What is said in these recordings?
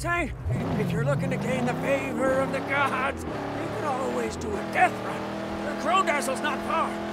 Say, if you're looking to gain the favor of the gods, you can always do a death run. The Crow not far.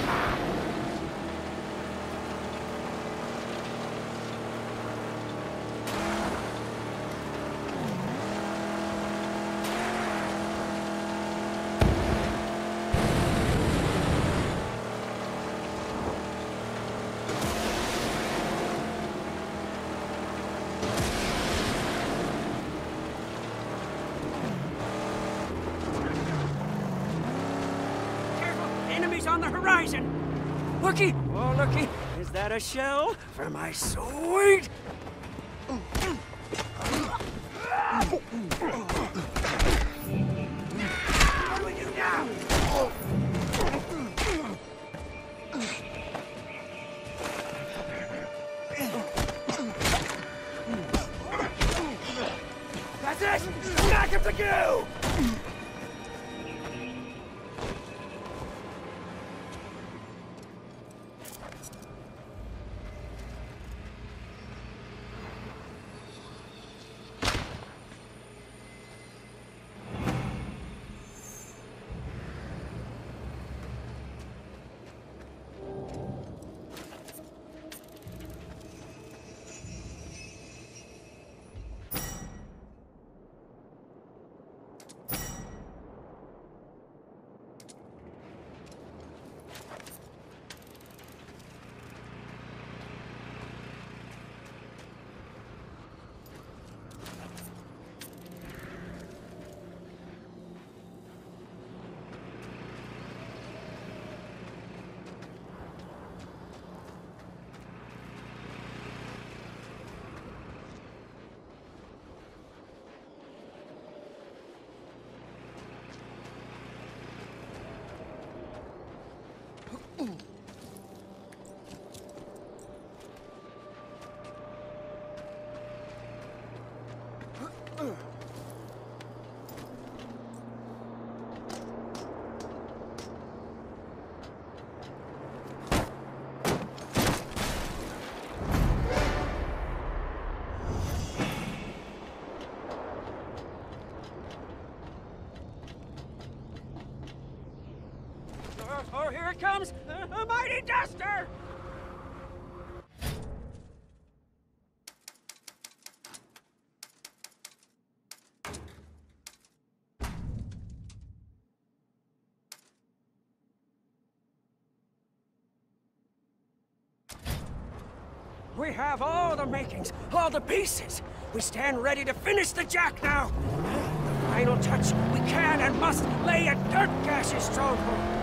you horizon! Looky! Oh, looky! Is that a shell for my sweet? That's it! Knock him to goo! Comes! A mighty duster! We have all the makings, all the pieces. We stand ready to finish the jack now. The final touch, we can and must lay at Dirt Gash's stronghold.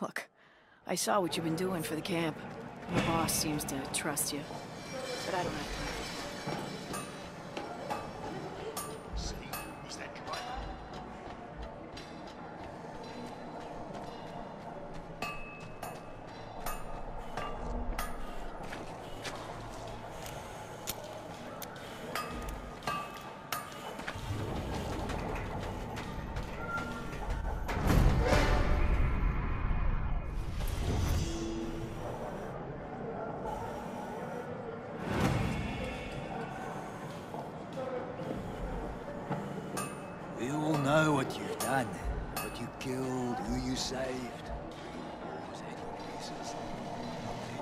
Look, I saw what you've been doing for the camp. Your boss seems to trust you. But I don't have who you saved. Those little pieces.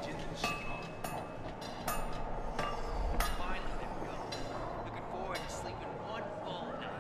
They're just strong. Finally, there we go. Looking forward to sleeping one full night.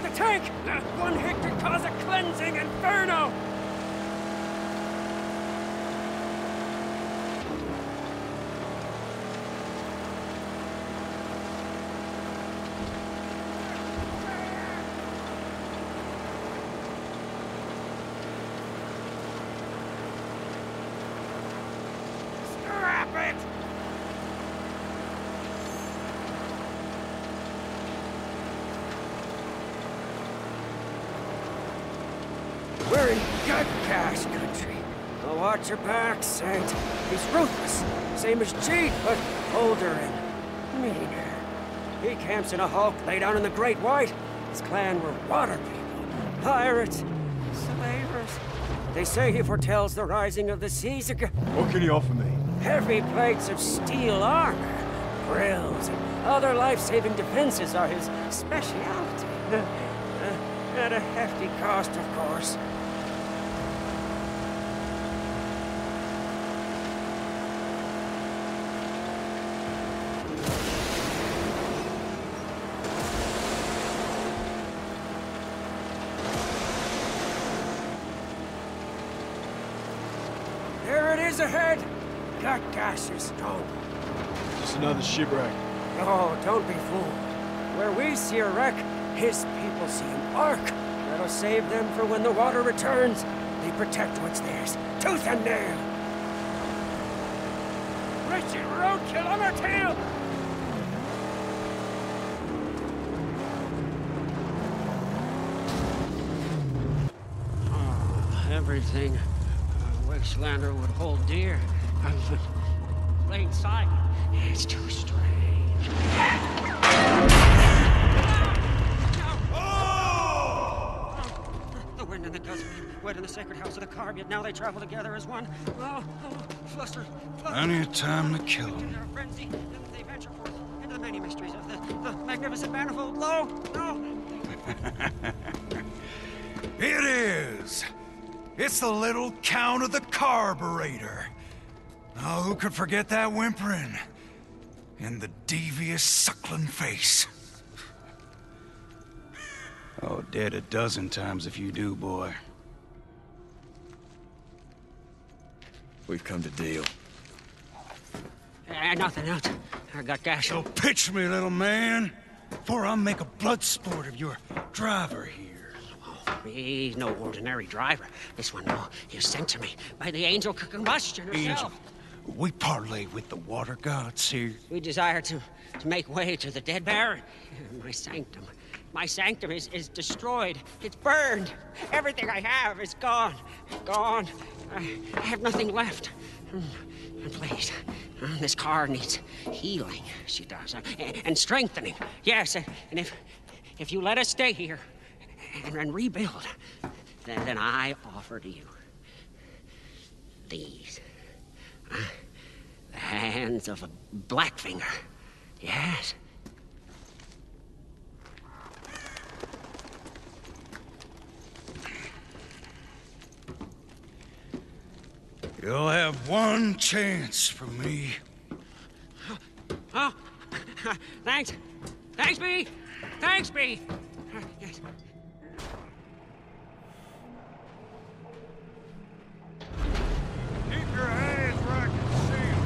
The tank! One hit could cause a cleansing inferno! Scrap it! In gut cash country. The watcher back, Saint. He's ruthless, same as Jeet, but older and meaner. He camps in a hulk lay down in the Great White. His clan were water people, pirates, slavers. They say he foretells the rising of the seas again. What can he offer me? Heavy plates of steel armor, grills, and other life-saving defenses are his specialty. At a hefty cost, of course. There it is ahead. Gutgash is strong. Just another shipwreck. Oh, don't be fooled. Where we see a wreck, his people see an ark. That'll save them for when the water returns. They protect what's theirs, tooth and nail. Richard Roadkill on our tail! Oh, everything uh, a Wixlander would hold dear. Plain sight. It's too strange. The wind and the dust wet in the sacred house of the Carb, yet now they travel together as one. Oh, oh fluster, fluster. Plenty of time to kill In him. their frenzy, they venture forth into the many mysteries of the, the magnificent manifold. No, no. Oh. It is! It's the little count of the carburetor. Oh, who could forget that whimpering? And the devious suckling face. Oh, dead a dozen times if you do, boy. We've come to deal. Uh, nothing else. I got cash. So pitch me, little man, before I make a blood sport of your driver here. Oh, He's no ordinary driver. This one, no, is sent to me by the angel c- combustion herself. Angel, we parley with the water gods here. We desire to, to make way to the dead Baron. My sanctum. My sanctum is, is destroyed. It's burned. Everything I have is gone. Gone. I, I have nothing left. Mm, Please, uh, this car needs healing. She does. and, strengthening. Yes, and, and if if you let us stay here and, and rebuild, then, then I offer to you these. The hands of a Blackfinger. Yes. You'll have one chance from me. Oh, thanks. Thanks, B. Thanks, B. Uh, Yes. Keep your hands where I can see 'em.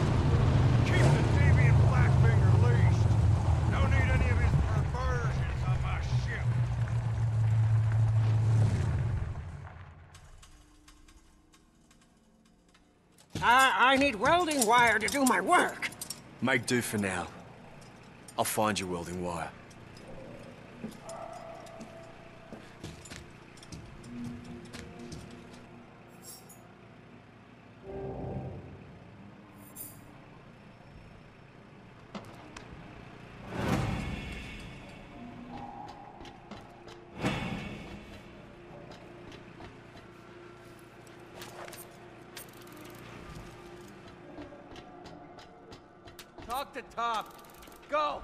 Keep the deviant Blackfinger leashed. Don't need any of his perversions on my ship. I, need welding wire to do my work. Make do for now. I'll find you welding wire. Talk to Top. Go!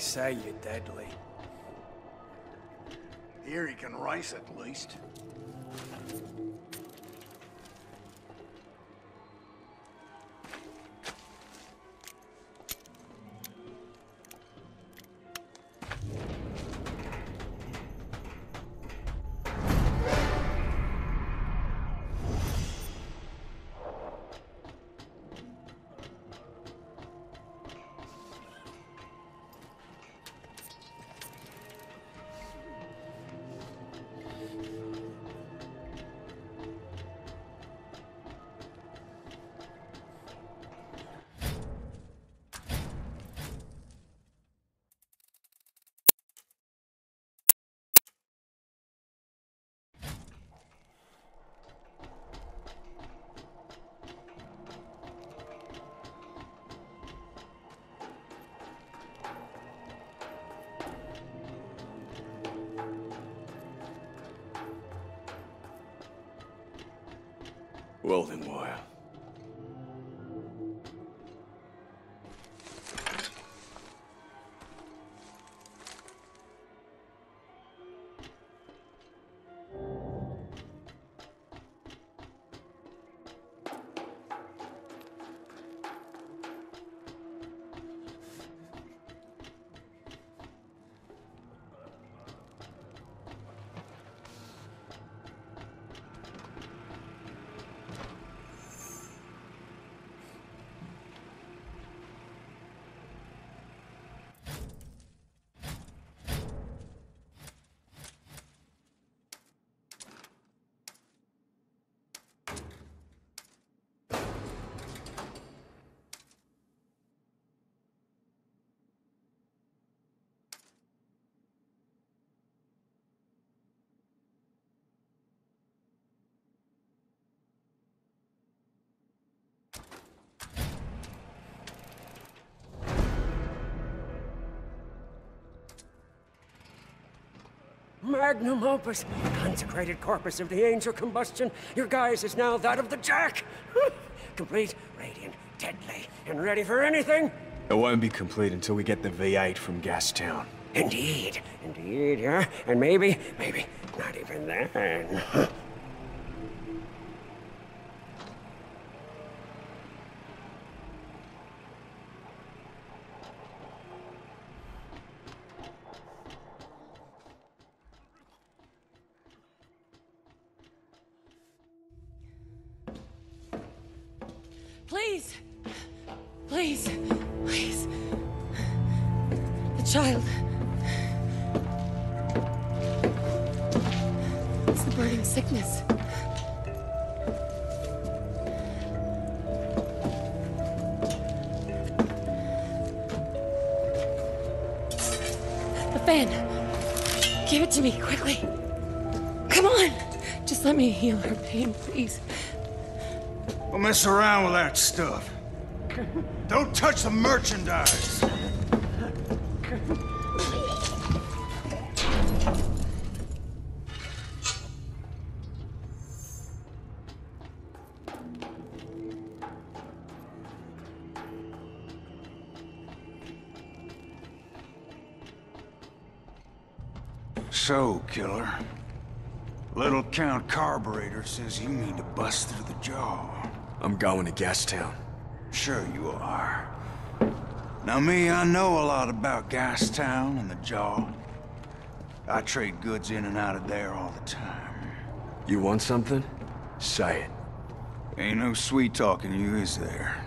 Say you're deadly. Here he can race at least. Welding wire. Magnum opus, consecrated corpus of the angel combustion. Your guise is now that of the Jack. Complete, radiant, deadly, and ready for anything. It won't be complete until we get the V8 from Gastown. Indeed, indeed, yeah. And maybe, maybe, not even then. Please! Please! Please! The child. It's the burning sickness. The fan. Give it to me, quickly. Come on! Just let me heal her pain, please. Don't mess around with that stuff. Don't touch the merchandise. So, killer, Little Count Carburetor says you mean to bust through the jaw. I'm going to Gastown. Sure you are. Now me, I know a lot about Gastown and the Jaw. I trade goods in and out of there all the time. You want something? Say it. Ain't no sweet talking you, is there?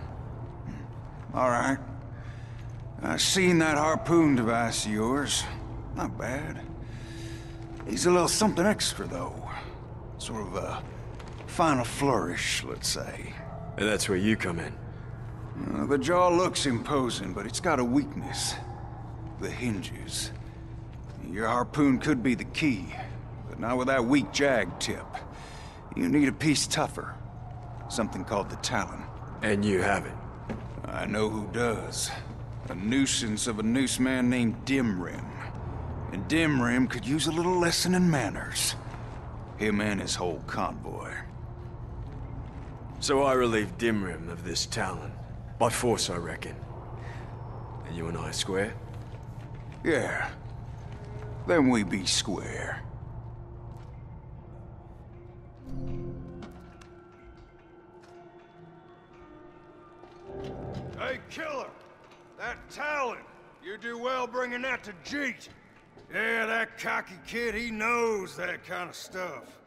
All right. I seen that harpoon device of yours. Not bad. Needs a little something extra, though. Sort of a final flourish, let's say. And that's where you come in. Uh, the jaw looks imposing, but it's got a weakness. The hinges. Your harpoon could be the key, but not with that weak jag tip. You need a piece tougher. Something called the Talon. And you have it. I know who does. A nuisance of a noose man named Dimrim. And Dimrim could use a little lesson in manners. Him and his whole convoy. So I relieve Dimrim of this talon. By force, I reckon. And you and I square? Yeah. Then we be square. Hey, killer! That Talon! You do well bringing that to Jeet. Yeah, that cocky kid, he knows that kind of stuff.